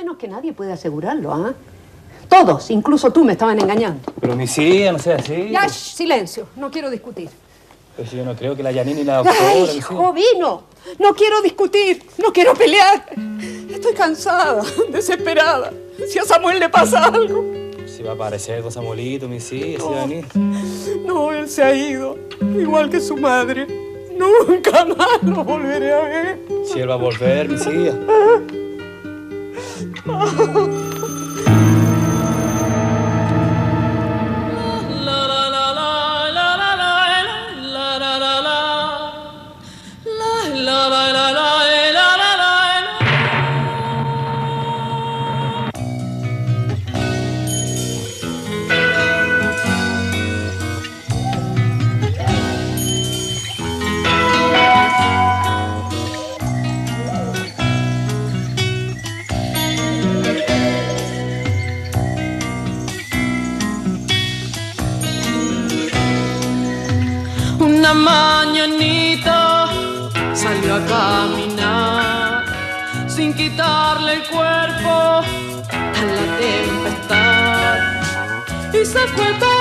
menos que nadie puede asegurarlo, ¿ah? Todos, incluso tú, me estaban engañando. Pero mi hija, no sea así. Ya, shh, silencio. No quiero discutir. Pero si yo no creo que la Yanini y la doctora... ¡Ay. Jovino! No quiero discutir. No quiero pelear. Estoy cansada, desesperada. Si a Samuel le pasa algo. Si va a aparecer con Samuelito, mi hija, si va a venir. No, él se ha ido. Igual que su madre. Nunca más lo volveré a ver. Si él va a volver, mi hija. 啊허허 quitarle el cuerpo a la tempestad. Y se fue para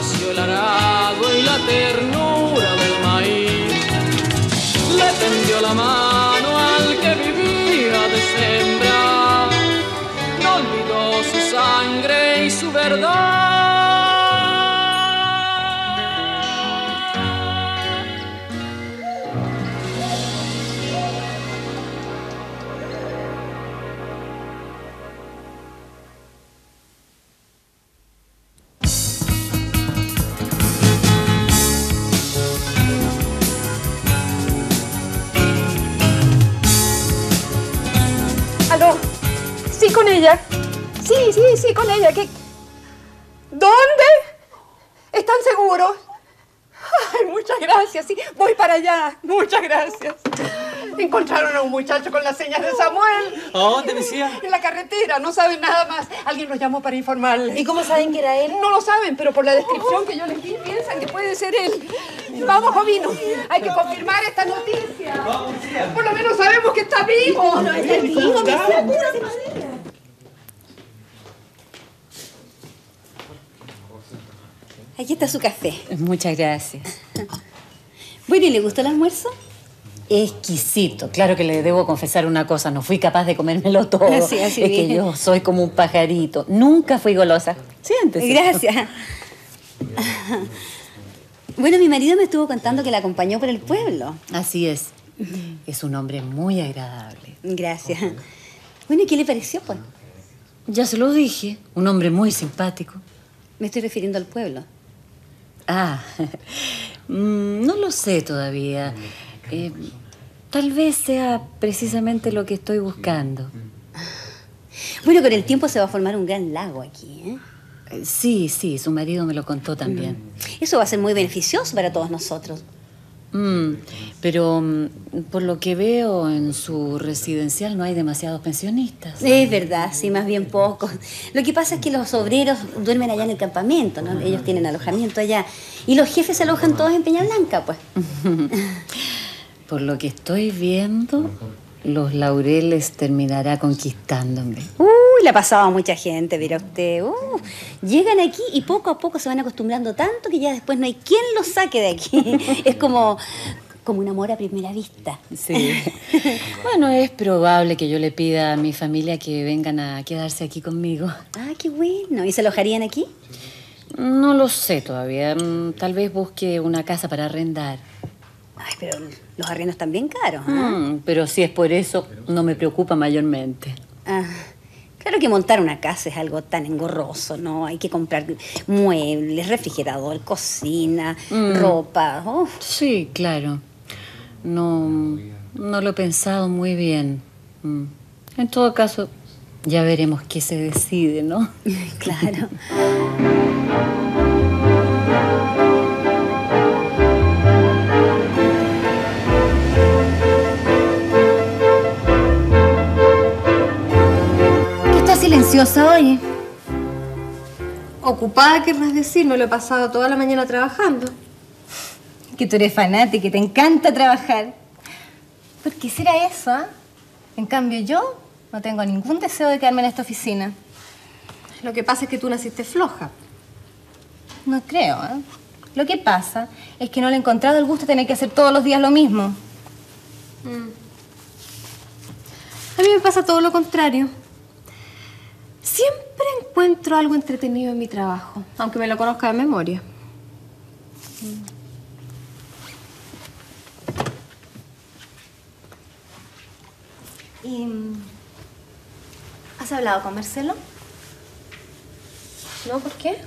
El arado y la ternura del maíz. Le tendió la mano gracias. Encontraron a un muchacho con las señas de Samuel. ¿A dónde, mi hija? En la carretera, no saben nada más. Alguien los llamó para informarles. ¿Y cómo saben que era él? No lo saben, pero por la descripción que yo les di, piensan que puede ser él. Vamos, Jovino. Hay que confirmar esta noticia. Por lo menos sabemos que está vivo. No, está vivo, Aquí está su café. Muchas gracias. Bueno, ¿y le gustó el almuerzo? Exquisito. Claro que le debo confesar una cosa, no fui capaz de comérmelo todo. Así, así es bien. que yo soy como un pajarito. Nunca fui golosa. Siéntese. Gracias. Bueno, mi marido me estuvo contando que la acompañó por el pueblo. Así es. Es un hombre muy agradable. Gracias. Bueno, ¿y qué le pareció, pues? Ya se lo dije. Un hombre muy simpático. Me estoy refiriendo al pueblo. Ah, mm, no lo sé todavía. Eh, tal vez sea precisamente lo que estoy buscando. Bueno, con el tiempo se va a formar un gran lago aquí, ¿eh? Eh, Sí, sí, su marido me lo contó también. Eso va a ser muy beneficioso para todos nosotros. Mm, pero mm, por lo que veo en su residencial no hay demasiados pensionistas. Es verdad, sí, más bien pocos. Lo que pasa es que los obreros duermen allá en el campamento, ¿no? Ellos tienen alojamiento allá. Y los jefes se alojan todos en Peña Blanca, pues. Por lo que estoy viendo, los laureles terminará conquistándome. Uy, le ha pasado a mucha gente, mira usted. Uh, llegan aquí y poco a poco se van acostumbrando tanto que ya después no hay quien los saque de aquí. es como, como un amor a primera vista. Sí. bueno, es probable que yo le pida a mi familia que vengan a quedarse aquí conmigo. Ah, qué bueno. ¿Y se alojarían aquí? No lo sé todavía. Mm, Tal vez busque una casa para arrendar. Ay, pero los arriendos están bien caros, ¿ah? Mm, pero si es por eso, no me preocupa mayormente. Ah, claro que montar una casa es algo tan engorroso, ¿no? Hay que comprar muebles, refrigerador, cocina, Mm. ropa. uf. Sí, claro. No, no lo he pensado muy bien. Mm. En todo caso, Ya veremos qué se decide, ¿no? Claro. Silenciosa hoy? Ocupada, querrás decir, no lo he pasado toda la mañana trabajando. Que tú eres fanática y te encanta trabajar. ¿Por qué será eso, ah? En cambio, yo no tengo ningún deseo de quedarme en esta oficina. Lo que pasa es que tú naciste floja. No creo, ¿eh? Lo que pasa es que no le he encontrado el gusto de tener que hacer todos los días lo mismo. A mí me pasa todo lo contrario. Siempre encuentro algo entretenido en mi trabajo, aunque me lo conozca de memoria. ¿Y has hablado con Marcelo? ¿No? ¿Por qué?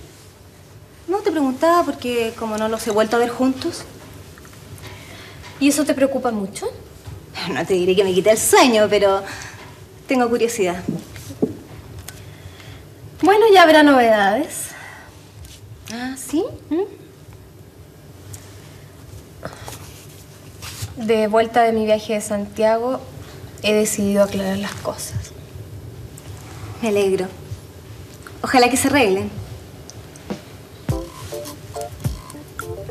No, te preguntaba porque como no los he vuelto a ver juntos. ¿Y eso te preocupa mucho? No te diré que me quité el sueño, pero tengo curiosidad. Bueno, ya habrá novedades. Ah, ¿sí? De vuelta de mi viaje de Santiago, he decidido aclarar las cosas. Me alegro. Ojalá que se arreglen.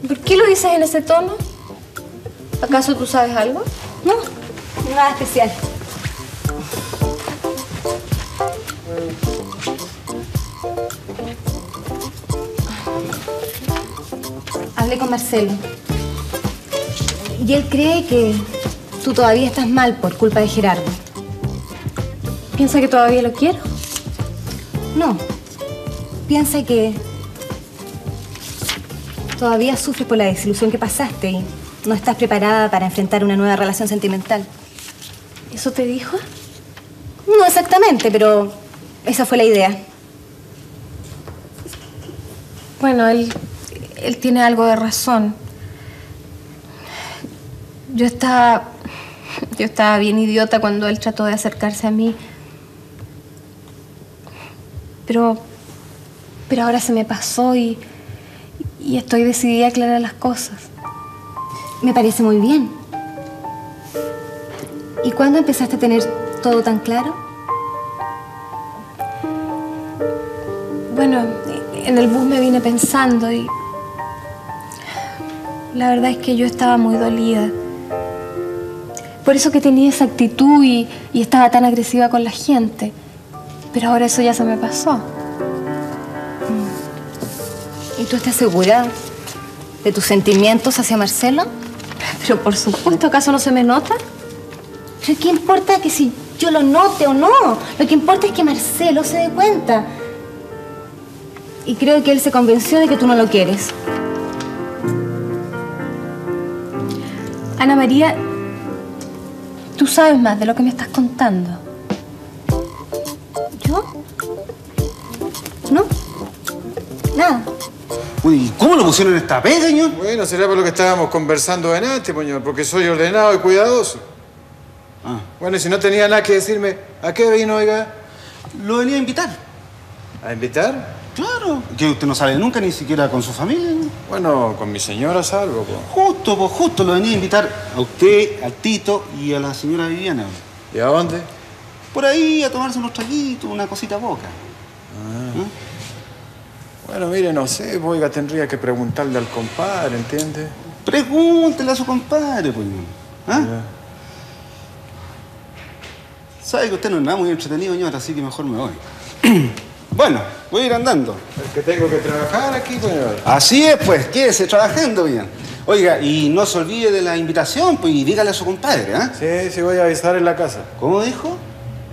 ¿Por qué lo dices en ese tono? ¿Acaso tú sabes algo? No, nada especial. Hablé con Marcelo. Y él cree que tú todavía estás mal por culpa de Gerardo. ¿Piensa que todavía lo quiero? No. Piensa que todavía sufres por la desilusión que pasaste y no estás preparada para enfrentar una nueva relación sentimental. ¿Eso te dijo? No exactamente, pero esa fue la idea. Bueno, él, él tiene algo de razón. Yo estaba, yo estaba bien idiota cuando él trató de acercarse a mí. Pero, pero ahora se me pasó y, y estoy decidida a aclarar las cosas. Me parece muy bien. ¿Y cuándo empezaste a tener todo tan claro? Bueno, en el bus me vine pensando y la verdad es que yo estaba muy dolida. Por eso que tenía esa actitud y, y estaba tan agresiva con la gente. Pero ahora eso ya se me pasó. ¿Y tú estás segura de tus sentimientos hacia Marcelo? Pero por supuesto, ¿acaso no se me nota? ¿Pero qué importa que si yo lo note o no? Lo que importa es que Marcelo se dé cuenta. Y creo que él se convenció de que tú no lo quieres. Ana María, tú sabes más de lo que me estás contando. ¿Yo? ¿No? Nada. Uy, ¿cómo lo pusieron en esta pega, señor? Bueno, será por lo que estábamos conversando antes, señor, porque soy ordenado y cuidadoso. Ah, Bueno, y si no tenía nada que decirme, ¿a qué vino, oiga? lo venía a invitar. ¿A invitar? Claro, que usted no sale nunca, ni siquiera con su familia. ¿no? Bueno, con mi señora salgo, po. Justo, pues justo lo venía a invitar a usted, al Tito y a la señora Viviana. ¿Y a dónde? Por ahí a tomarse unos traguitos, una cosita boca. Bueno, mire, no sé, pues, oiga, tendría que preguntarle al compadre, ¿entiende? Pregúntele a su compadre, pues. ¿Ah? Ya. Sabe que usted no es nada muy entretenido, señor, así que mejor me voy. bueno, voy a ir andando. Es que tengo que trabajar aquí, señor. Así es, pues, quédese trabajando bien. Oiga, y no se olvide de la invitación, pues, y dígale a su compadre, ¿ah? Sí, sí, voy a avisar en la casa. ¿Cómo dijo?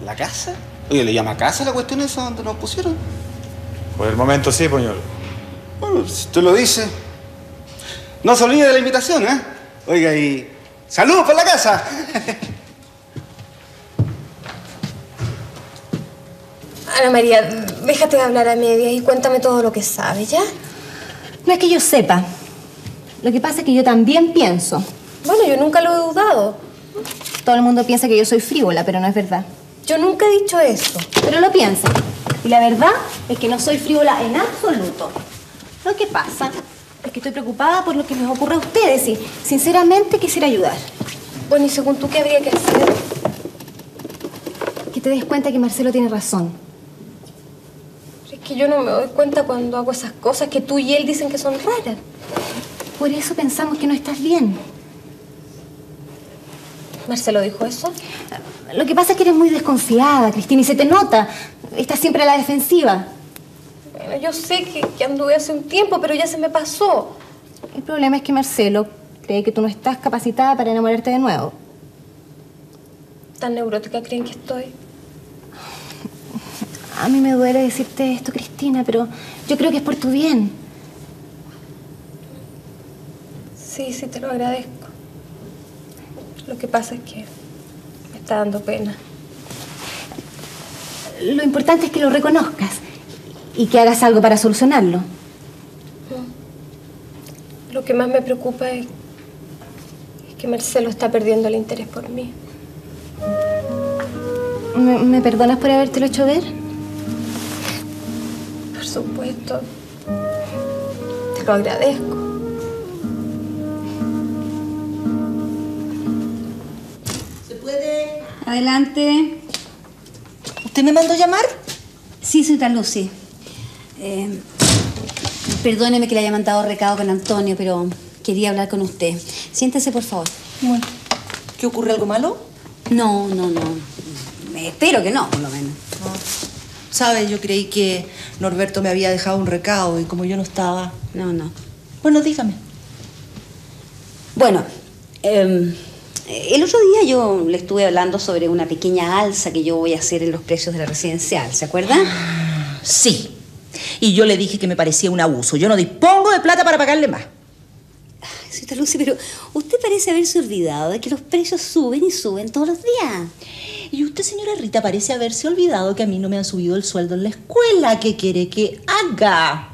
¿La casa? Oye, ¿le llama casa la cuestión esa donde nos pusieron? Por el momento sí, señor. Bueno, si usted lo dice. No se olvide de la invitación, ¿eh? Oiga, y... ¡Saludos por la casa! Ana María, déjate de hablar a medias y cuéntame todo lo que sabes, ¿ya? No es que yo sepa. Lo que pasa es que yo también pienso. Bueno, yo nunca lo he dudado. Todo el mundo piensa que yo soy frívola, pero no es verdad. Yo nunca he dicho eso, pero lo pienso. Y la verdad es que no soy frívola en absoluto. Lo que pasa es que estoy preocupada por lo que les ocurre a ustedes y sinceramente quisiera ayudar. Bueno, ¿y según tú qué habría que hacer? Que te des cuenta que Marcelo tiene razón. Que yo no me doy cuenta cuando hago esas cosas que tú y él dicen que son raras. Por eso pensamos que no estás bien. ¿Marcelo dijo eso? Lo que pasa es que eres muy desconfiada, Cristina, y se te nota. Estás siempre a la defensiva. Bueno, yo sé que, que anduve hace un tiempo, pero ya se me pasó. El problema es que Marcelo cree que tú no estás capacitada para enamorarte de nuevo. ¿Tan neurótica creen que estoy? A mí me duele decirte esto, Cristina, pero yo creo que es por tu bien. Sí, sí, te lo agradezco. Lo que pasa es que me está dando pena. Lo importante es que lo reconozcas y que hagas algo para solucionarlo. Lo que más me preocupa es, es que Marcelo está perdiendo el interés por mí. ¿Me, me perdonas por habértelo hecho ver? Por supuesto. Te lo agradezco. Adelante. ¿Usted me mandó llamar? Sí, señorita Lucy. Eh, perdóneme que le haya mandado recado con Antonio, pero quería hablar con usted. Siéntese, por favor. Bueno. ¿Qué ocurre algo malo? No, no, no. Espero que no, por lo menos. ¿Sabe? Yo creí que Norberto me había dejado un recado y como yo no estaba. No, no. Bueno, dígame. Bueno, eh, el otro día yo le estuve hablando sobre una pequeña alza que yo voy a hacer en los precios de la residencial, ¿se acuerda? Sí. Y yo le dije que me parecía un abuso. Yo no dispongo de plata para pagarle más. Ay, señorita Lucy, pero usted parece haberse olvidado de que los precios suben y suben todos los días. Y usted, señora Rita, parece haberse olvidado que a mí no me han subido el sueldo en la escuela. ¿Qué quiere que haga?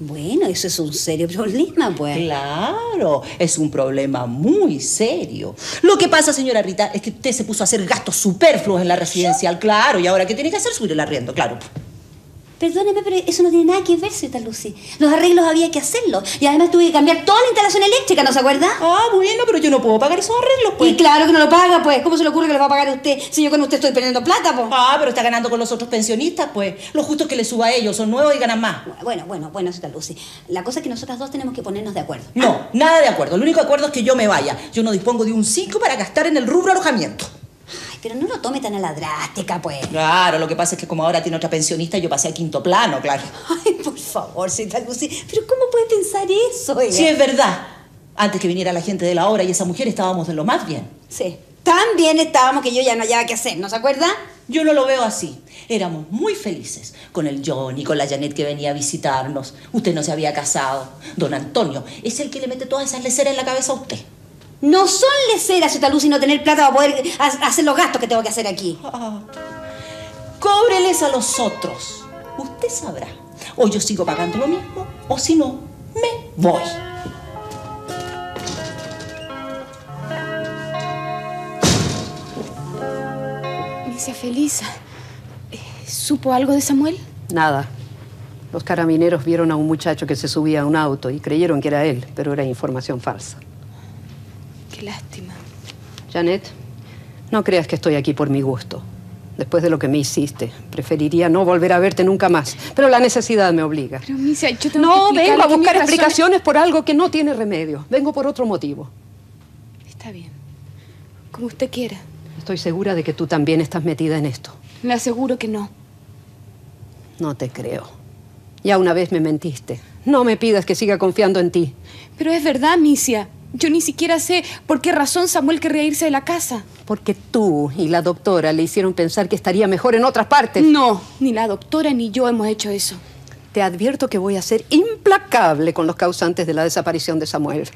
Bueno, eso es un serio problema, pues. Claro, es un problema muy serio. Lo que pasa, señora Rita, es que usted se puso a hacer gastos superfluos en la residencial, claro, y ahora ¿qué tiene que hacer? Subir el arriendo, claro. Perdóneme, pero eso no tiene nada que ver, señorita Lucy. Los arreglos había que hacerlos. Y además tuve que cambiar toda la instalación eléctrica, ¿no se acuerda? Ah, bueno, pero yo no puedo pagar esos arreglos, pues. Y claro que no lo paga, pues. ¿Cómo se le ocurre que lo va a pagar usted si yo con usted estoy perdiendo plata, pues? Ah, pero está ganando con los otros pensionistas, pues. Lo justo es que le suba a ellos, son nuevos y ganan más. Bueno, bueno, bueno, señorita Lucy. La cosa es que nosotras dos tenemos que ponernos de acuerdo. No, nada de acuerdo. El único acuerdo es que yo me vaya. Yo no dispongo de un 5 para gastar en el rubro alojamiento. Pero no lo tome tan a la drástica, pues. Claro, lo que pasa es que como ahora tiene otra pensionista, yo pasé a quinto plano, claro. Ay, por favor, señorita Lucy. ¿Pero cómo puede pensar eso, ella? Sí, es verdad. Antes que viniera la gente de la hora y esa mujer estábamos de lo más bien. Sí. Tan bien estábamos que yo ya no hallaba qué hacer, ¿no se acuerda? Yo no lo veo así. Éramos muy felices con el Johnny, con la Janet que venía a visitarnos. Usted no se había casado. Don Antonio es el que le mete todas esas leceras en la cabeza a usted. No son leceras, señorita Lucy, no tener plata para poder ha- hacer los gastos que tengo que hacer aquí. Ah, cóbreles a los otros. Usted sabrá. O yo sigo pagando lo mismo, o si no, me voy. Dice Felisa. eh, ¿Supo algo de Samuel? Nada. Los carabineros vieron a un muchacho que se subía a un auto y creyeron que era él, pero era información falsa. Qué lástima. Janet, no creas que estoy aquí por mi gusto. Después de lo que me hiciste, preferiría no volver a verte nunca más. Pero la necesidad me obliga. Pero, Misia, yo tengo No, que vengo a buscar explicaciones por algo que no tiene remedio. Vengo por otro motivo. Está bien. Como usted quiera. Estoy segura de que tú también estás metida en esto. Le aseguro que no. No te creo. Ya una vez me mentiste. No me pidas que siga confiando en ti. Pero es verdad, Misia. Yo ni siquiera sé por qué razón Samuel querría irse de la casa. Porque tú y la doctora le hicieron pensar que estaría mejor en otras partes. No, ni la doctora ni yo hemos hecho eso. Te advierto que voy a ser implacable con los causantes de la desaparición de Samuel.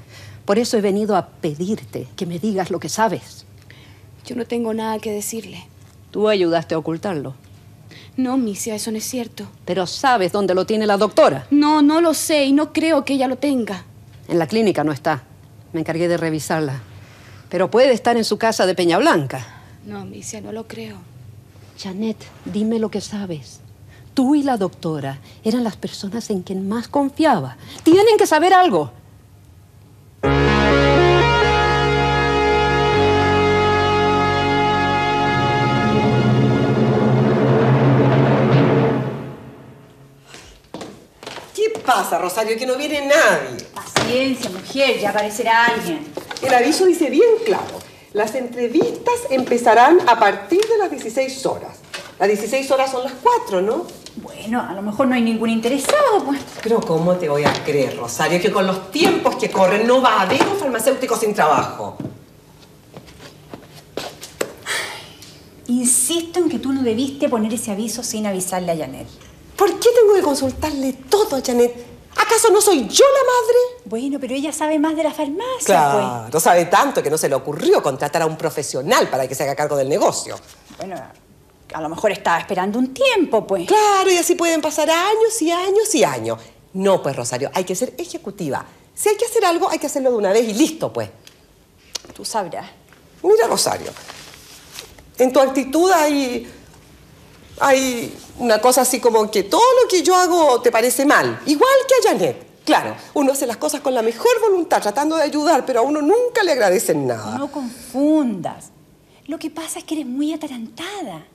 Por eso he venido a pedirte que me digas lo que sabes. Yo no tengo nada que decirle. Tú ayudaste a ocultarlo. No, Misia, eso no es cierto. Pero sabes dónde lo tiene la doctora. No, no lo sé y no creo que ella lo tenga. En la clínica no está. Me encargué de revisarla. Pero puede estar en su casa de Peña Blanca. No, Misia, no lo creo. Janet, dime lo que sabes. Tú y la doctora eran las personas en quien más confiaba. Tienen que saber algo. Pasa, Rosario? Que no viene nadie. Paciencia, mujer, ya aparecerá alguien. El aviso dice bien claro. Las entrevistas empezarán a partir de las 16 horas. Las 16 horas son las 4, ¿no? Bueno, a lo mejor no hay ningún interesado, pues. Pero ¿cómo te voy a creer, Rosario, que con los tiempos que corren no va a haber un farmacéutico sin trabajo? Insisto en que tú no debiste poner ese aviso sin avisarle a Janet. ¿Por qué tengo que consultarle todo a Janet? ¿Acaso no soy yo la madre? Bueno, pero ella sabe más de la farmacia, pues. Claro, sabe tanto que no se le ocurrió contratar a un profesional para que se haga cargo del negocio. Bueno, a lo mejor estaba esperando un tiempo, pues. Claro, y así pueden pasar años y años y años. No, pues, Rosario, hay que ser ejecutiva. Si hay que hacer algo, hay que hacerlo de una vez y listo, pues. Tú sabrás. Mira, Rosario, en tu actitud hay. Hay una cosa así como que todo lo que yo hago te parece mal. Igual que a Janet. Claro, uno hace las cosas con la mejor voluntad, tratando de ayudar, pero a uno nunca le agradecen nada. No confundas. Lo que pasa es que eres muy atarantada.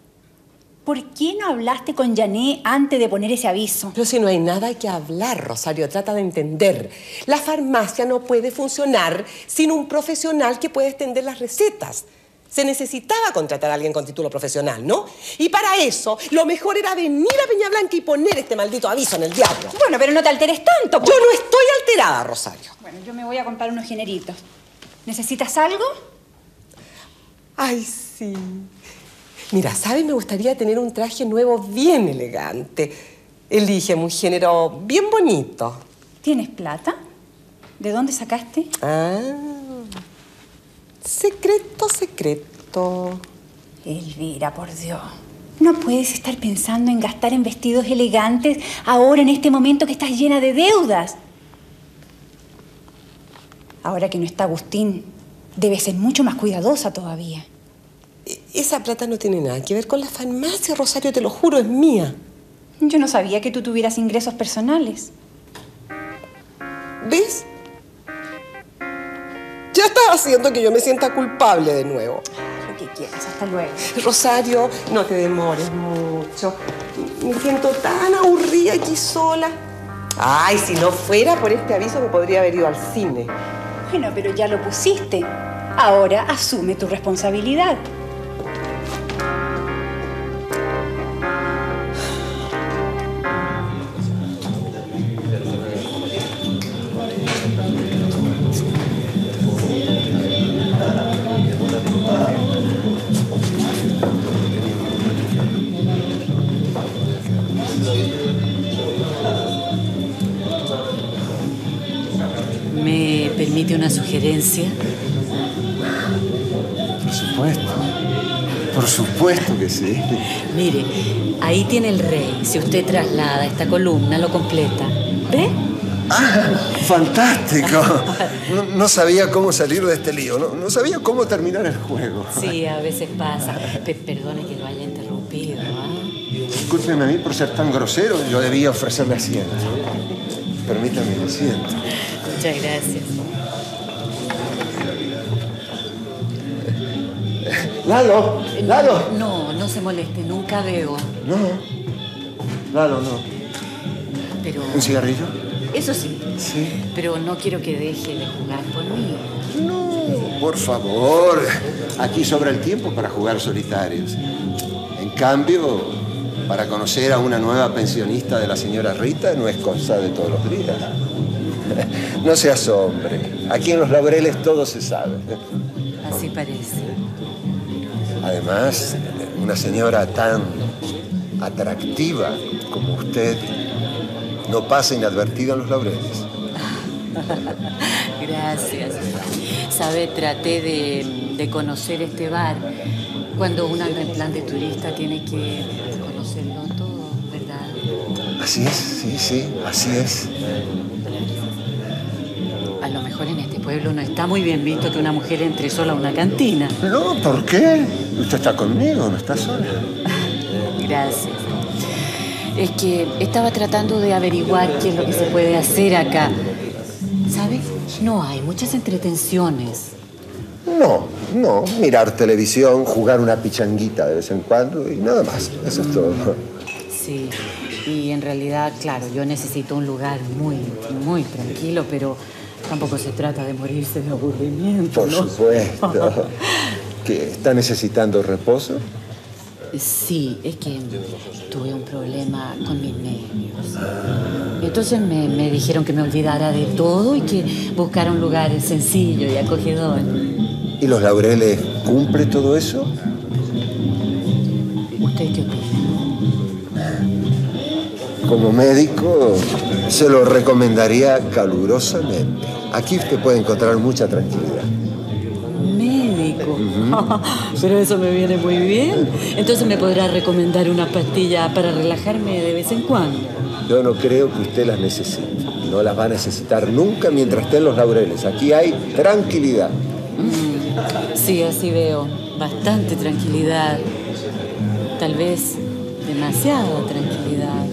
¿Por qué no hablaste con Janet antes de poner ese aviso? Pero si no hay nada que hablar, Rosario, trata de entender. La farmacia no puede funcionar sin un profesional que pueda extender las recetas. Se necesitaba contratar a alguien con título profesional, ¿no? Y para eso, lo mejor era venir a Peña Blanca y poner este maldito aviso en el diablo. Bueno, pero no te alteres tanto. pues. Yo no estoy alterada, Rosario. Bueno, yo me voy a comprar unos generitos. ¿Necesitas algo? Ay, sí. Mira, ¿sabes? Me gustaría tener un traje nuevo bien elegante. Elige un género bien bonito. ¿Tienes plata? ¿De dónde sacaste? Ah. Secreto, secreto. Elvira, por Dios. No puedes estar pensando en gastar en vestidos elegantes ahora en este momento que estás llena de deudas. Ahora que no está Agustín, debes ser mucho más cuidadosa todavía. E- Esa plata no tiene nada que ver con la farmacia, Rosario, te lo juro, es mía. Yo no sabía que tú tuvieras ingresos personales. ¿Ves? Ya estás haciendo que yo me sienta culpable de nuevo. Lo que quieras, hasta luego. Rosario, no te demores mucho. Me siento tan aburrida aquí sola. Ay, si no fuera por este aviso me podría haber ido al cine. Bueno, pero ya lo pusiste. Ahora asume tu responsabilidad. Permite una sugerencia? Por supuesto. Por supuesto que sí. Mire, ahí tiene el rey. Si usted traslada esta columna, lo completa. ¿Ve? ¡Ah! ¡Fantástico! No, no sabía cómo salir de este lío. No, no sabía cómo terminar el juego. Sí, a veces pasa. Pe- perdone que lo haya interrumpido. ¿ah? Discúlpeme a mí por ser tan grosero. Yo debía ofrecerle asiento. Permítame asiento. Muchas gracias. Lalo, Lalo. No, no se moleste, nunca veo. No. Lalo, no. Pero. ¿Un cigarrillo? Eso sí. Sí. Pero no quiero que deje de jugar mí. No, por favor. Aquí sobra el tiempo para jugar solitarios. En cambio, para conocer a una nueva pensionista de la señora Rita no es cosa de todos los días. No seas hombre. Aquí en los laureles todo se sabe. Así parece. Además, una señora tan atractiva como usted no pasa inadvertida en los laureles. Gracias. Sabe, traté de, de conocer este bar. Cuando uno anda en plan de turista tiene que conocerlo todo, ¿verdad? Así es, sí, sí, así es. Mejor en este pueblo no está muy bien visto que una mujer entre sola a una cantina. No, ¿por qué? Usted está conmigo, no está sola. Gracias. Es que estaba tratando de averiguar qué es lo que se puede hacer acá. ¿Sabes? No hay muchas entretenciones. No, no. Mirar televisión, jugar una pichanguita de vez en cuando y nada más. Eso es todo. Sí. Y en realidad, claro, yo necesito un lugar muy, muy tranquilo, pero tampoco se trata de morirse de aburrimiento. Por ¿no? supuesto. ¿Que está necesitando reposo? Sí, es que tuve un problema con mis nervios. Entonces me, me dijeron que me olvidara de todo y que buscara un lugar sencillo y acogedor. ¿Y los laureles cumple todo eso? ¿Usted qué opina? Como médico, se lo recomendaría calurosamente. Aquí usted puede encontrar mucha tranquilidad. Médico. Pero eso me viene muy bien. Entonces me podrá recomendar una pastilla para relajarme de vez en cuando. Yo no creo que usted las necesite. No las va a necesitar nunca mientras esté en los laureles. Aquí hay tranquilidad. Sí, así veo. Bastante tranquilidad. Tal vez demasiada tranquilidad.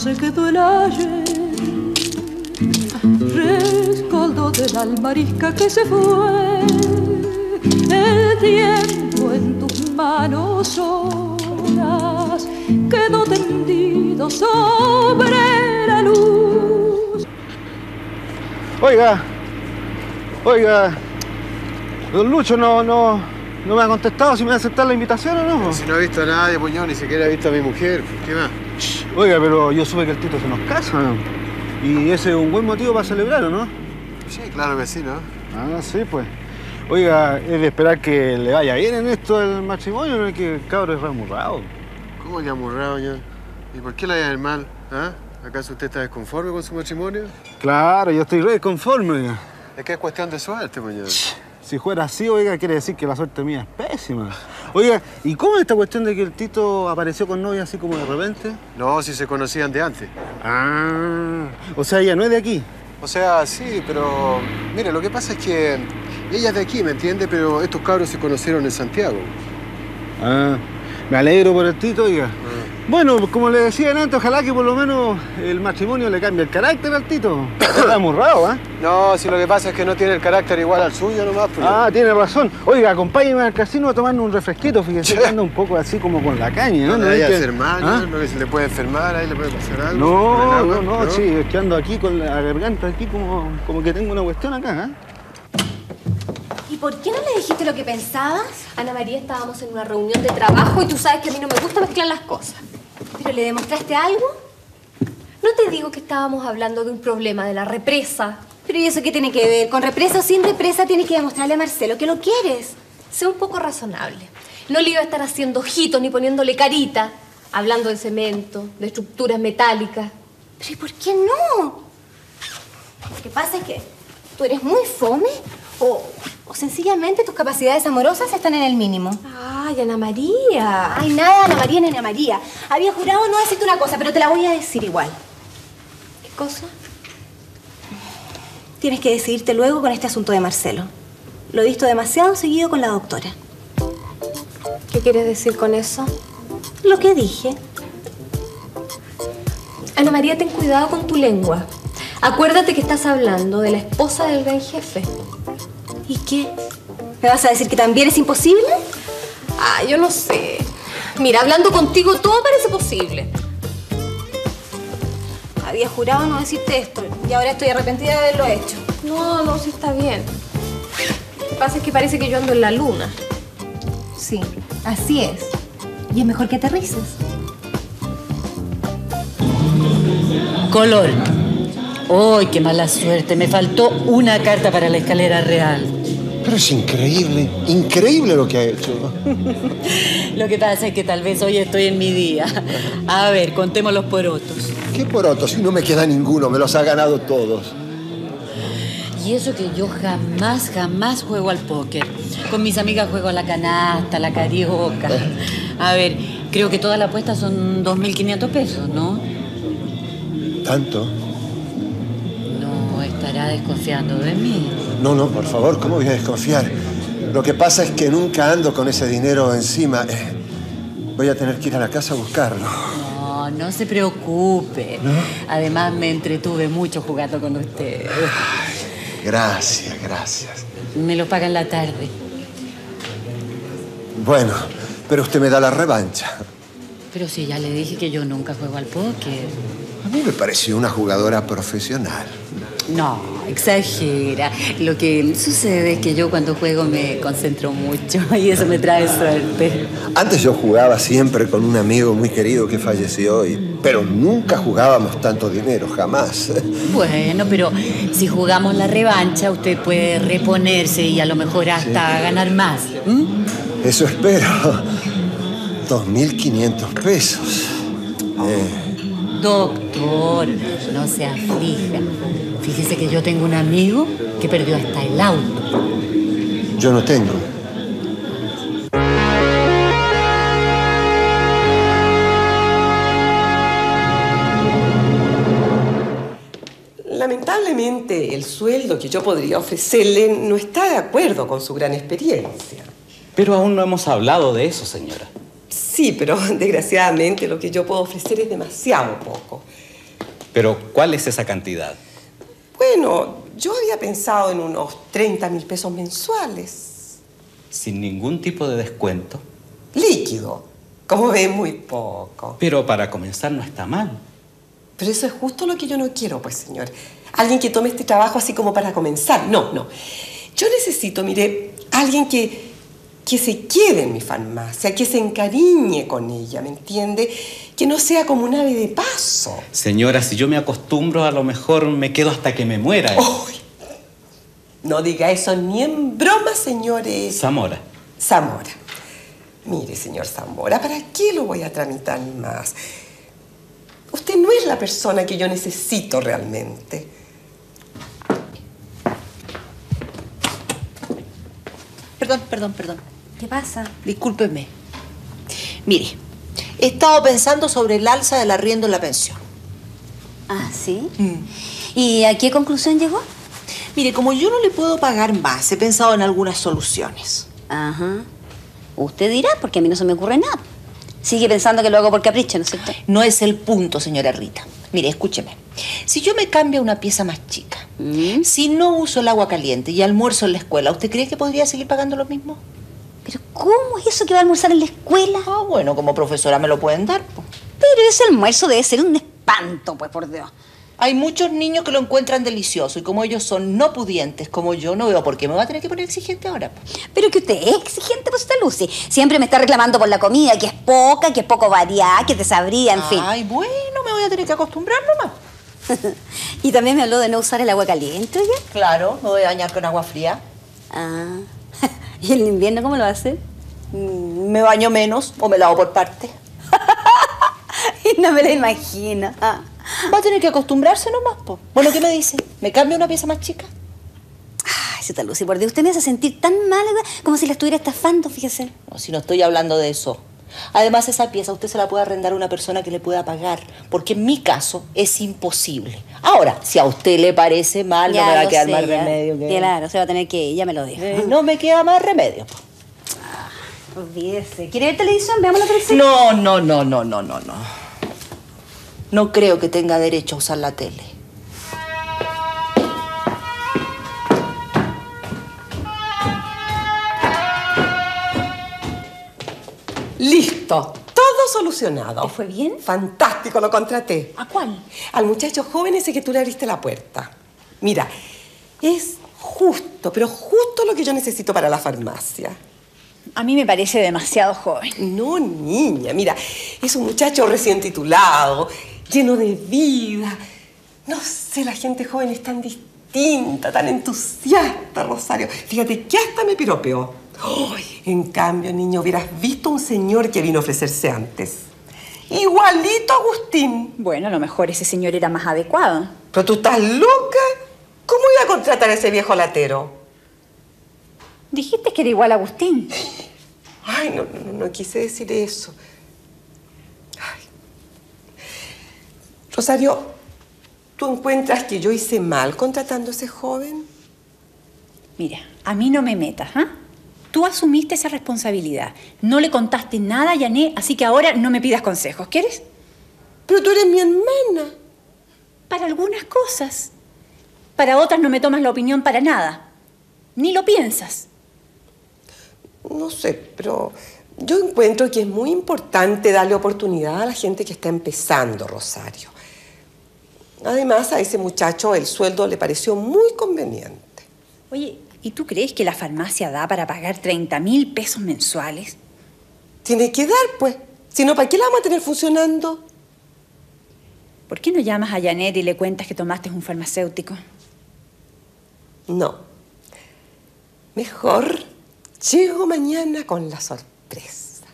Se quedó el ayer, rescoldo de la almarisca que se fue. El tiempo en tus manos solas quedó tendido sobre la luz. Oiga, oiga, don Lucho no, no, no me ha contestado si me va a aceptar la invitación o no. Si no he visto a nadie, puñón, ni siquiera he visto a mi mujer. ¿Qué más? Oiga, pero yo supe que el Tito se nos casa. ¿no? Y ese es un buen motivo para celebrar, ¿o no? Sí, claro que sí, ¿no? Ah, sí, pues. Oiga, es de esperar que le vaya bien en esto del matrimonio, no es que el cabro es ramurrado. ¿Cómo que amurrado, ya? ¿Y por qué le el mal? ¿Ah? ¿Acaso usted está desconforme con su matrimonio? Claro, yo estoy re conforme, oiga. Es que es cuestión de suerte, puñón. Si fuera así, oiga, quiere decir que la suerte mía es pésima. Oiga, ¿y cómo es esta cuestión de que el Tito apareció con novia así como de repente? No, si se conocían de antes. Ah, o sea, ella no es de aquí. O sea, sí, pero... Mire, lo que pasa es que ella es de aquí, ¿me entiende? Pero estos cabros se conocieron en Santiago. Ah, me alegro por el Tito, oiga. Bueno, como le decía antes, ojalá que por lo menos el matrimonio le cambie el carácter al Tito. Está amurrado, ¿ah? No, si lo que pasa es que no tiene el carácter igual al suyo nomás, pues. Ah, tiene razón. Oiga, acompáñeme al casino a tomarnos un refresquito. Fíjese que anda un poco así como con la caña, ¿no? No, ¿No le es vaya a hacer mal, ¿Ah? ¿no? Que se le puede enfermar, ahí le puede pasar algo. No, no, no, sí, es que ando aquí con la garganta, aquí como, como que tengo una cuestión acá, ¿ah? ¿Y por qué no le dijiste lo que pensabas? Ana María, estábamos en una reunión de trabajo y tú sabes que a mí no me gusta mezclar las cosas. ¿Pero le demostraste algo? No te digo que estábamos hablando de un problema de la represa. ¿Pero y eso qué tiene que ver? ¿Con represa o sin represa tienes que demostrarle a Marcelo que lo quieres? Sé un poco razonable. No le iba a estar haciendo ojitos ni poniéndole carita, hablando de cemento, de estructuras metálicas. ¿Pero y por qué no? Lo que pasa es que tú eres muy fome o, o sencillamente tus capacidades amorosas están en el mínimo. Ay, Ana María. Ay, nada, Ana María ni Ana María. Había jurado no decirte una cosa, pero te la voy a decir igual. ¿Qué cosa? Tienes que decidirte luego con este asunto de Marcelo. Lo he visto demasiado seguido con la doctora. ¿Qué quieres decir con eso? Lo que dije. Ana María, ten cuidado con tu lengua. Acuérdate que estás hablando de la esposa del gran jefe. ¿Y qué? ¿Me vas a decir que también es imposible? Ah, yo no sé. Mira, hablando contigo todo parece posible. Había jurado no decirte esto y ahora estoy arrepentida de haberlo hecho. No, no, sí está bien. Lo que pasa es que parece que yo ando en la luna. Sí, así es. Y es mejor que aterrices. Color. ¡Ay, qué mala suerte! Me faltó una carta para la escalera real. Pero es increíble, increíble lo que ha hecho. Lo que pasa es que tal vez hoy estoy en mi día. A ver, contemos los porotos. ¿Qué porotos? Si no me queda ninguno, me los ha ganado todos. Y eso que yo jamás, jamás juego al póker. Con mis amigas juego a la canasta, a la carioca. A ver, creo que toda la apuesta son 2.500 pesos, ¿no? ¿Tanto? Desconfiando de mí. No, no, por favor, ¿cómo voy a desconfiar? Lo que pasa es que nunca ando con ese dinero encima. Eh, Voy a tener que ir a la casa a buscarlo. No, no se preocupe. Además, me entretuve mucho jugando con usted. Gracias, gracias. Me lo paga en la tarde. Bueno, pero usted me da la revancha. Pero si ya le dije que yo nunca juego al póker. A mí me pareció una jugadora profesional. No, exagera. Lo que sucede es que yo cuando juego me concentro mucho y eso me trae suerte. Antes yo jugaba siempre con un amigo muy querido que falleció, y, pero nunca jugábamos tanto dinero, jamás. Bueno, pero si jugamos la revancha, usted puede reponerse y a lo mejor hasta ganar más. Eso espero. 2.500 pesos. Eh, Doctor, no se aflija. Fíjese que yo tengo un amigo que perdió hasta el auto. yo no tengo. Lamentablemente, el sueldo que yo podría ofrecerle no está de acuerdo con su gran experiencia. Pero aún no hemos hablado de eso, señora. Sí, pero desgraciadamente lo que yo puedo ofrecer es demasiado poco. Pero, ¿cuál es esa cantidad? Bueno, yo había pensado en unos 30 mil pesos mensuales. Sin ningún tipo de descuento. Líquido. Como ve, muy poco. Pero para comenzar no está mal. Pero eso es justo lo que yo no quiero, pues, señor. Alguien que tome este trabajo así como para comenzar. No, no. Yo necesito, mire, alguien que, que se quede en mi farmacia, que se encariñe con ella, ¿me entiende? Que no sea como un ave de paso. Señora, si yo me acostumbro, a lo mejor me quedo hasta que me muera. No diga eso ni en broma, señores. Zamora. Zamora. Mire, señor Zamora, ¿para qué lo voy a tramitar más? Usted no es la persona que yo necesito realmente. Perdón, perdón, perdón. ¿Qué pasa? Discúlpeme. Mire, he estado pensando sobre el alza del arriendo en la pensión. Ah, ¿sí? ¿Y a qué conclusión llegó? Mire, como yo no le puedo pagar más, he pensado en algunas soluciones. Ajá. Usted dirá, porque a mí no se me ocurre nada. Sigue pensando que lo hago por capricho, ¿no es cierto? No es el punto, señora Rita. Mire, escúcheme. Si yo me cambio a una pieza más chica, si no uso el agua caliente y almuerzo en la escuela, ¿usted cree que podría seguir pagando lo mismo? ¿Pero cómo es eso que va a almorzar en la escuela? Ah, bueno, como profesora me lo pueden dar. po. Pero ese almuerzo debe ser un espanto, pues, por Dios. Hay muchos niños que lo encuentran delicioso y como ellos son no pudientes como yo, no veo por qué me va a tener que poner exigente ahora. Pero que usted es exigente, pues usted, Lucy. Siempre me está reclamando por la comida, que es poca, que es poco variada, que te sabría, en fin. Ay, bueno, me voy a tener que acostumbrar nomás. y también me habló de no usar el agua caliente, oye. Claro, me voy a bañar con agua fría. Ah. ¿Y el invierno cómo lo hace? Mm, Me baño menos o me lavo por parte. no me lo imagino. Va a tener que acostumbrarse nomás, po. Bueno, ¿qué me dice? ¿Me cambio una pieza más chica? Ay, Santa Lucy, por Dios, usted me hace sentir tan mal, como si la estuviera estafando, fíjese. No, si no estoy hablando de eso. Además, esa pieza usted se la puede arrendar a una persona que le pueda pagar, porque en mi caso es imposible. Ahora, si a usted le parece mal, no me va a quedar sé, más ya. remedio que... Claro, se va a tener que ir, ya me lo dijo. Eh, no me queda más remedio. Olvídese. ¿Quiere ver televisión? Veamos la televisión. No, no, no, no, no, no, no. No creo que tenga derecho a usar la tele. Listo. Todo solucionado. fue bien? Fantástico, lo contraté. ¿A cuál? Al muchacho joven ese que tú le abriste la puerta. Mira, es justo, pero justo lo que yo necesito para la farmacia. A mí me parece demasiado joven. No, niña, mira, es un muchacho recién titulado, lleno de vida. No sé, la gente joven es tan distinta, tan entusiasta, Rosario. Fíjate que hasta me piropeó. Ay, en cambio, niño, hubieras visto un señor que vino a ofrecerse antes. Igualito a Agustín. Bueno, a lo mejor ese señor era más adecuado. Pero tú estás loca. ¿Cómo iba a contratar a ese viejo latero? Dijiste que era igual a Agustín. Ay, no, no, no, no quise decir eso. Ay. Rosario, ¿tú encuentras que yo hice mal contratando a ese joven? Mira, a mí no me metas, ¿ah? Tú asumiste esa responsabilidad. No le contaste nada a Yané, así que ahora no me pidas consejos. ¿Quieres? Pero tú eres mi hermana. Para algunas cosas. Para otras no me tomas la opinión para nada. Ni lo piensas. No sé, pero yo encuentro que es muy importante darle oportunidad a la gente que está empezando, Rosario. Además, a ese muchacho el sueldo le pareció muy conveniente. Oye, ¿y tú crees que la farmacia da para pagar 30 mil pesos mensuales? Tiene que dar, pues. Si no, ¿para qué la vamos a tener funcionando? ¿Por qué no llamas a Janet y le cuentas que tomaste un farmacéutico? No. Mejor llego mañana con la sorpresa.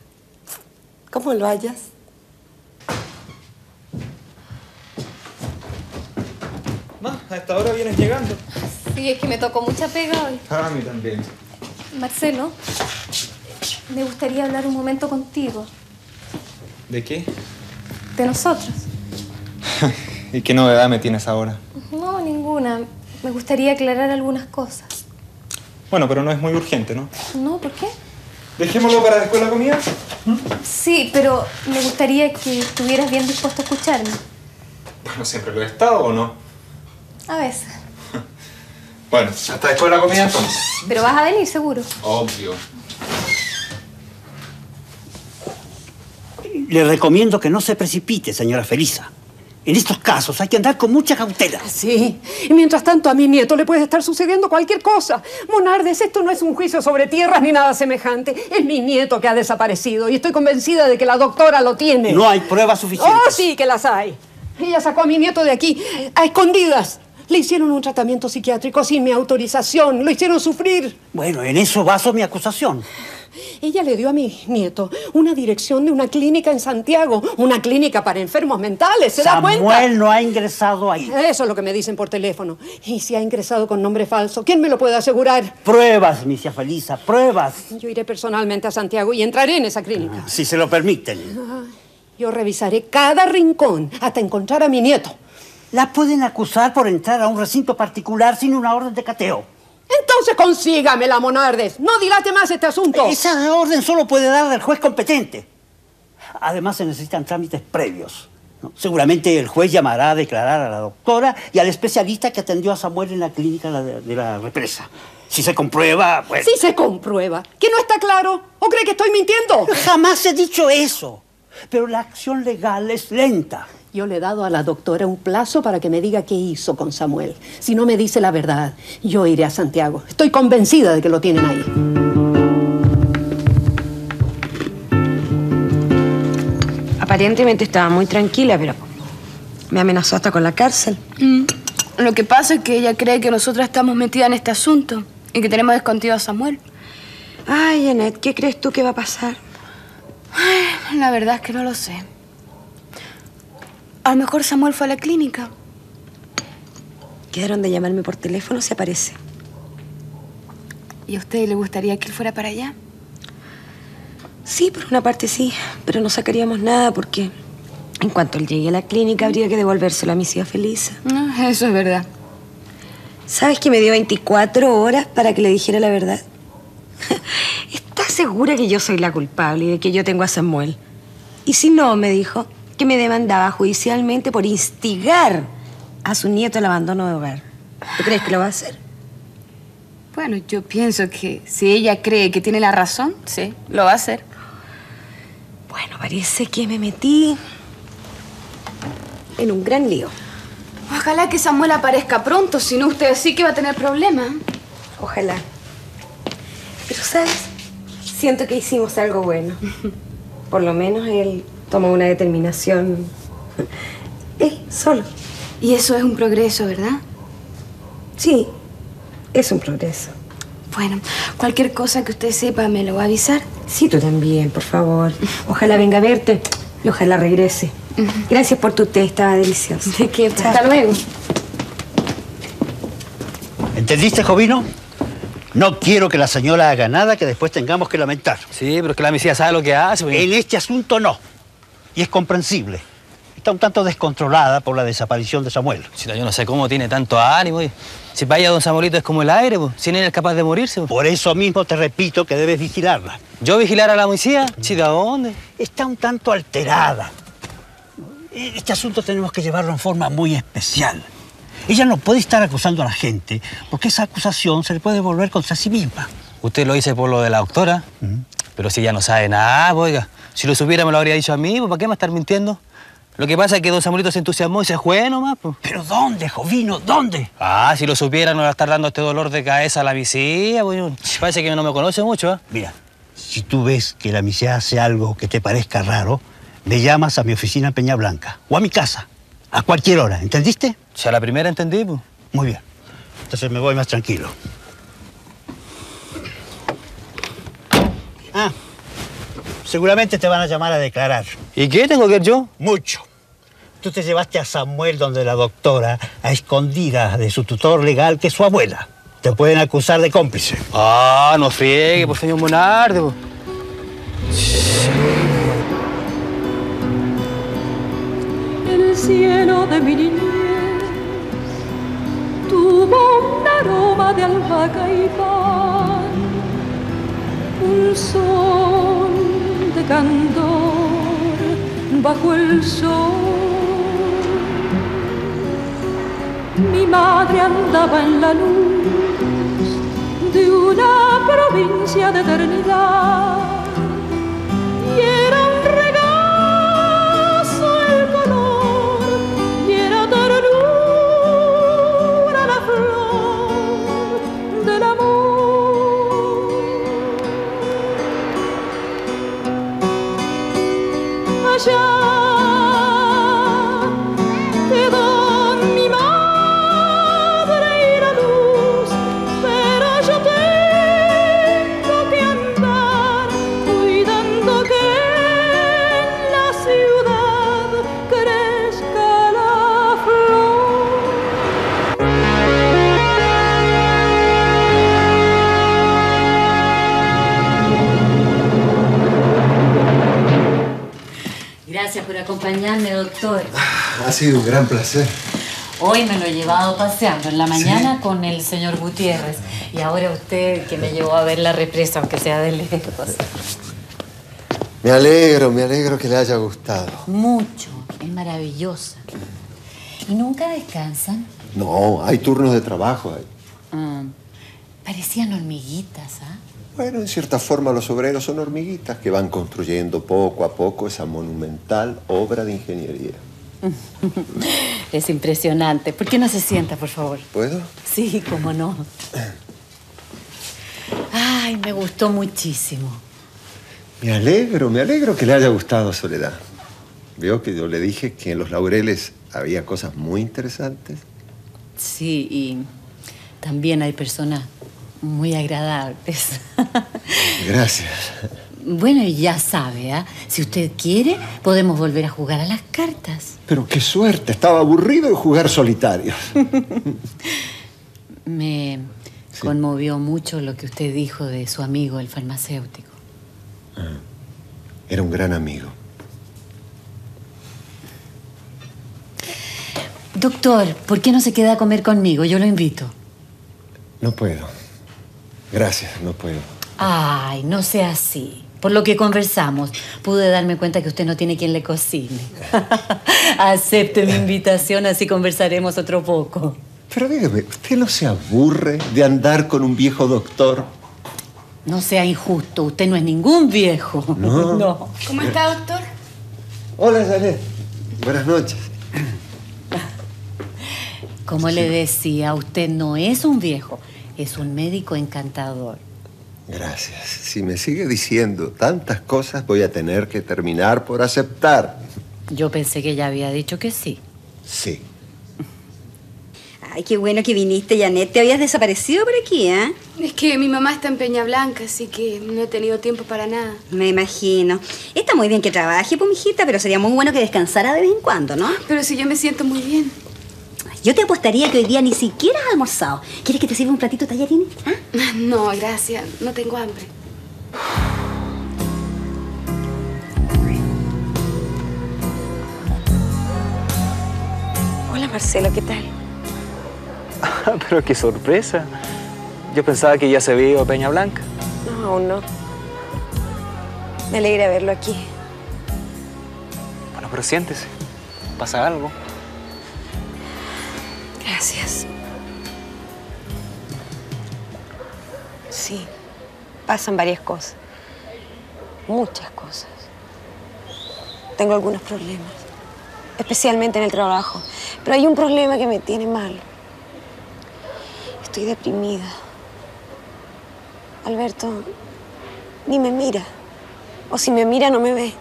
¿Cómo lo hayas? Ma, a esta hora vienes llegando. Sí, es que me tocó mucha pega hoy. A mí también. Marcelo, me gustaría hablar un momento contigo, ¿De qué? de nosotros. ¿Y qué novedad me tienes ahora? No, ninguna. Me gustaría aclarar algunas cosas. Bueno, pero no es muy urgente, ¿no? ¿No? ¿Por qué? Dejémoslo para después de la comida. Sí, pero me gustaría que estuvieras bien dispuesto a escucharme. Bueno, siempre lo he estado o no. A veces. Bueno, hasta después de la comida entonces. Pero vas a venir, seguro. Obvio. Le recomiendo que no se precipite, señora Felisa. En estos casos hay que andar con mucha cautela. Sí, y mientras tanto a mi nieto le puede estar sucediendo cualquier cosa. Monardes, esto no es un juicio sobre tierras ni nada semejante. Es mi nieto que ha desaparecido y estoy convencida de que la doctora lo tiene. No hay pruebas suficientes. Oh, sí que las hay. Ella sacó a mi nieto de aquí a escondidas. Le hicieron un tratamiento psiquiátrico sin mi autorización. Lo hicieron sufrir. Bueno, en eso baso mi acusación. Ella le dio a mi nieto una dirección de una clínica en Santiago, una clínica para enfermos mentales, ¿se da cuenta? Samuel no ha ingresado ahí. Eso es lo que me dicen por teléfono. Y si ha ingresado con nombre falso, ¿quién me lo puede asegurar? Pruebas, misia Felisa, pruebas. Yo iré personalmente a Santiago y entraré en esa clínica. Si se lo permiten. Yo revisaré cada rincón hasta encontrar a mi nieto. La pueden acusar por entrar a un recinto particular sin una orden de cateo. Entonces consígamela, Monardes. No dilate más este asunto. Esa orden solo puede darla el juez competente. Además, se necesitan trámites previos. ¿no? Seguramente el juez llamará a declarar a la doctora y al especialista que atendió a Samuel en la clínica de la represa. Si se comprueba, pues... Sí se comprueba. ¿Que no está claro? ¿O cree que estoy mintiendo? Jamás he dicho eso. Pero la acción legal es lenta. Yo le he dado a la doctora un plazo para que me diga qué hizo con Samuel. Si no me dice la verdad, yo iré a Santiago. Estoy convencida de que lo tienen ahí. Aparentemente estaba muy tranquila, pero me amenazó hasta con la cárcel. Mm. Lo que pasa es que ella cree que nosotras estamos metidas en este asunto y que tenemos escondido a Samuel. Ay, Janet, ¿qué crees tú que va a pasar? Ay, la verdad es que no lo sé. A lo mejor Samuel fue a la clínica. Quedaron de llamarme por teléfono, se aparece. ¿Y a usted le gustaría que él fuera para allá? Sí, por una parte sí, pero no sacaríamos nada porque en cuanto él llegue a la clínica habría que devolvérselo a mi tía Felisa. No, eso es verdad. ¿Sabes que me dio 24 horas para que le dijera la verdad? ¿Estás segura que yo soy la culpable y de que yo tengo a Samuel? Y si no, me dijo, que me demandaba judicialmente por instigar a su nieto al abandono de hogar. ¿Tú crees que lo va a hacer? Bueno, yo pienso que si ella cree que tiene la razón, sí, lo va a hacer. Bueno, parece que me metí en un gran lío. Ojalá que Samuel aparezca pronto, si no usted sí que va a tener problemas. Ojalá. Pero, ¿sabes? Siento que hicimos algo bueno. Por lo menos él tomó una determinación. Él, solo. Y eso es un progreso, ¿verdad? Sí, es un progreso. Bueno, cualquier cosa que usted sepa me lo va a avisar. Sí, tú también, por favor. Ojalá venga a verte y ojalá regrese. Gracias por tu té, estaba delicioso. ¿De qué? Hasta luego. ¿Entendiste, Jovino? No quiero que la señora haga nada que después tengamos que lamentar. Sí, pero es que la misía sabe lo que hace. pues. En este asunto no. Y es comprensible. Está un tanto descontrolada por la desaparición de Samuel. Yo no sé cómo tiene tanto ánimo. y Si vaya don Samuelito es como el aire, pues. Si él es capaz de morirse. pues. Por eso mismo te repito que debes vigilarla. ¿Yo vigilar a la policía? Chita, ¿dónde? Está un tanto alterada. Este asunto tenemos que llevarlo en forma muy especial. Ella no puede estar acusando a la gente porque esa acusación se le puede volver contra sí misma. Usted lo dice por lo de la doctora. Pero si ya no sabe nada, pues, oiga. Si lo supiera me lo habría dicho a mí, pues, ¿para qué me estar mintiendo? Lo que pasa es que don Samuelito se entusiasmó y se fue nomás, pues. ¿Pero dónde, Jovino? ¿Dónde? Ah, si lo supiera no le va a estar dando este dolor de cabeza a la visía, pues. Parece que no me conoce mucho, ¿eh? Mira, si tú ves que la misia hace algo que te parezca raro, me llamas a mi oficina en Peña Blanca o a mi casa, a cualquier hora, ¿entendiste? Si a la primera entendí, pues. Muy bien. Entonces me voy más tranquilo. Ah, seguramente te van a llamar a declarar. ¿Y qué tengo que ver yo? Mucho. Tú te llevaste a Samuel donde la doctora, a escondidas de su tutor legal, que es su abuela. Te pueden acusar de cómplice. Ah, no friegue, por señor Monarde, pues. El cielo de mi niñez tuvo un aroma de albahaca y pan, un son de candor bajo el sol. Mi madre andaba en la luz de una provincia de eternidad amor. Acompañarme, doctor. Ha sido un gran placer. Hoy me lo he llevado paseando en la mañana con el señor Gutiérrez y ahora usted que me llevó a ver la represa, aunque sea de lejos. Me alegro, me alegro que le haya gustado. Mucho, es maravillosa. ¿Y nunca descansan? No, hay turnos de trabajo. ahí. Ah, parecían hormiguitas, ¿ah? Bueno, en cierta forma los obreros son hormiguitas que van construyendo poco a poco esa monumental obra de ingeniería. Es impresionante. ¿Por qué no se sienta, por favor? ¿Puedo? Sí, cómo no. Ay, me gustó muchísimo. Me alegro, me alegro que le haya gustado Soledad. Veo que yo le dije que en los laureles había cosas muy interesantes. Sí, y también hay personas muy agradables. Gracias. Bueno, y ya sabe, ¿ah? Si usted quiere, podemos volver a jugar a las cartas. Pero qué suerte, estaba aburrido de jugar solitario. Me conmovió mucho lo que usted dijo de su amigo, el farmacéutico. Era un gran amigo. Doctor, ¿por qué no se queda a comer conmigo? Yo lo invito. No puedo. Gracias, no puedo. Ay, no sea así. Por lo que conversamos, pude darme cuenta que usted no tiene quien le cocine. Acepte mi invitación, así conversaremos otro poco. Pero dígame, ¿usted no se aburre de andar con un viejo doctor? No sea injusto, usted no es ningún viejo. No. ¿Cómo está, doctor? Hola, Janet. Buenas noches. Como le decía, usted no es un viejo, es un médico encantador. Gracias. Si me sigue diciendo tantas cosas, voy a tener que terminar por aceptar. Yo pensé que ya había dicho que sí. Sí. Ay, qué bueno que viniste, Janet. Te habías desaparecido por aquí, ¿eh? Es que mi mamá está en Peña Blanca, así que no he tenido tiempo para nada. Me imagino. Está muy bien que trabaje, pues, mijita, pero sería muy bueno que descansara de vez en cuando, ¿no? Pero si yo me siento muy bien. Yo te apostaría que hoy día ni siquiera has almorzado. ¿Quieres que te sirva un platito de tallarines? ¿Ah? No, gracias. No tengo hambre. Hola Marcelo, ¿qué tal? Pero qué sorpresa. Yo pensaba que ya se había ido a Peña Blanca. No, aún no. Me alegra verlo aquí. Bueno, pero siéntese. ¿Pasa algo? Sí, pasan varias cosas. Muchas cosas. Tengo algunos problemas, especialmente en el trabajo. Pero hay un problema que me tiene mal. Estoy deprimida. Alberto ni me mira. O si me mira, no me ve.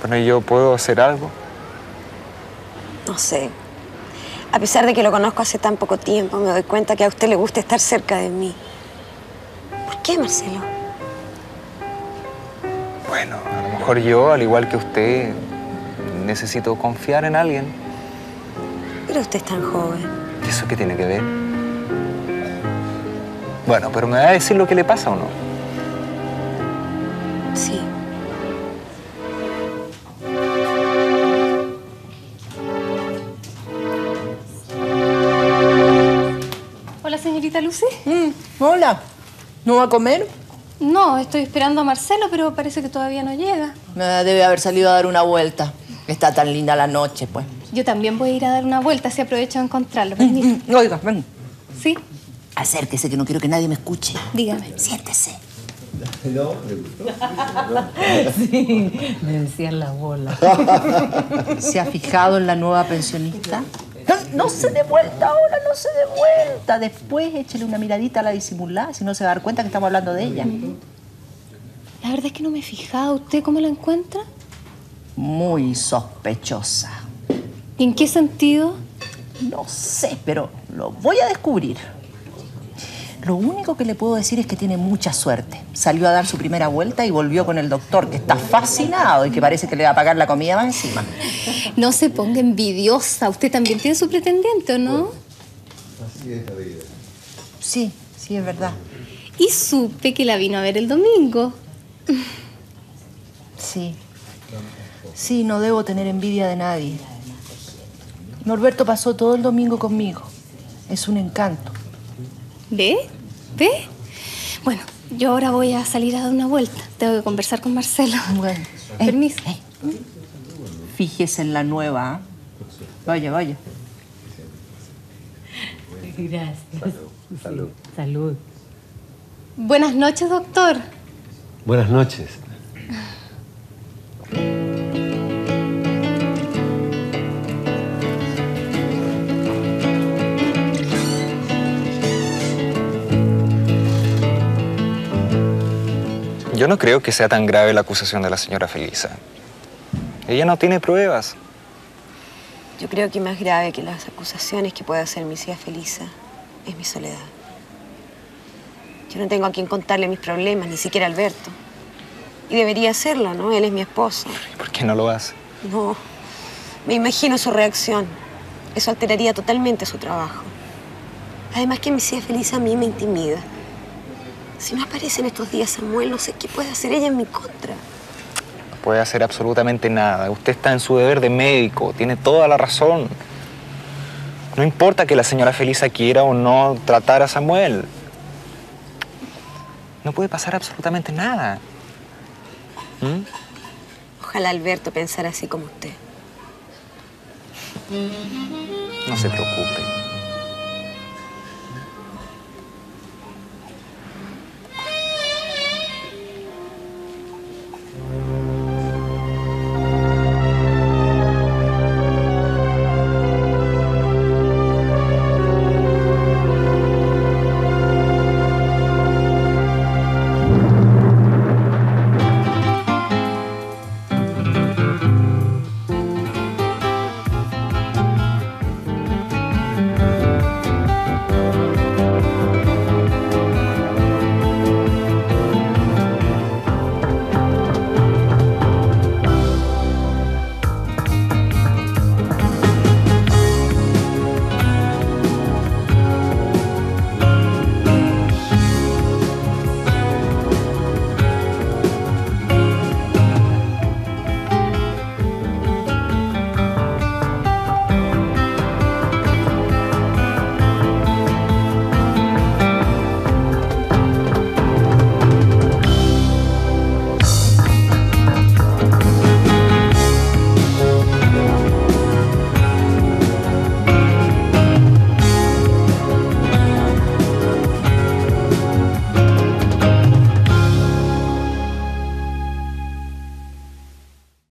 Bueno, ¿y yo puedo hacer algo? No sé. A pesar de que lo conozco hace tan poco tiempo, me doy cuenta que a usted le gusta estar cerca de mí. ¿Por qué, Marcelo? Bueno, a lo mejor yo, al igual que usted, necesito confiar en alguien. Pero usted es tan joven. ¿Y eso qué tiene que ver? Bueno, pero ¿me va a decir lo que le pasa o no? Señorita Lucy. hola. ¿No va a comer? No, estoy esperando a Marcelo, pero parece que todavía no llega. Ah, Debe haber salido a dar una vuelta. Está tan linda la noche, pues. Yo también voy a ir a dar una vuelta, si aprovecho de encontrarlo. Permiso. Oiga, ven. ¿Sí? Acérquese, que no quiero que nadie me escuche. Dígame. Siéntese. Sí, me decían la bola. ¿Se ha fijado en la nueva pensionista? No se dé vuelta ahora, no se dé vuelta. Después échele una miradita a la disimulada, si no se va a dar cuenta que estamos hablando de ella. La verdad es que no me he fijado. ¿Usted cómo la encuentra? Muy sospechosa. ¿Y en qué sentido? No sé, pero lo voy a descubrir. Lo único que le puedo decir es que tiene mucha suerte. Salió a dar su primera vuelta y volvió con el doctor, que está fascinado y que parece que le va a pagar la comida más encima. No se ponga envidiosa. Usted también tiene su pretendiente, ¿o no? Así es la vida. Sí, sí, es verdad. Y supe que la vino a ver el domingo. Sí. Sí, no debo tener envidia de nadie. Norberto pasó todo el domingo conmigo. Es un encanto. ¿Ve? ¿Ve? Bueno, yo ahora voy a salir a dar una vuelta. Tengo que conversar con Marcelo. Bueno. Permiso. Fíjese en la nueva. ¿ah? Vaya, vaya. Gracias. Salud. Salud. Buenas noches, doctor. Buenas noches. Yo no creo que sea tan grave la acusación de la señora Felisa. Ella no tiene pruebas. Yo creo que más grave que las acusaciones que puede hacer mi tía Felisa es mi soledad. Yo no tengo a quien contarle mis problemas, ni siquiera a Alberto. Y debería hacerlo, ¿no? Él es mi esposo. ¿Por qué no lo hace? No, me imagino su reacción. Eso alteraría totalmente su trabajo. Además que mi tía Felisa a mí me intimida. Si no aparece en estos días Samuel, no sé qué puede hacer ella en mi contra. No puede hacer absolutamente nada. Usted está en su deber de médico, tiene toda la razón. No importa que la señora Felisa quiera o no tratar a Samuel. No puede pasar absolutamente nada. ¿Mm? Ojalá Alberto pensara así como usted. No se preocupe.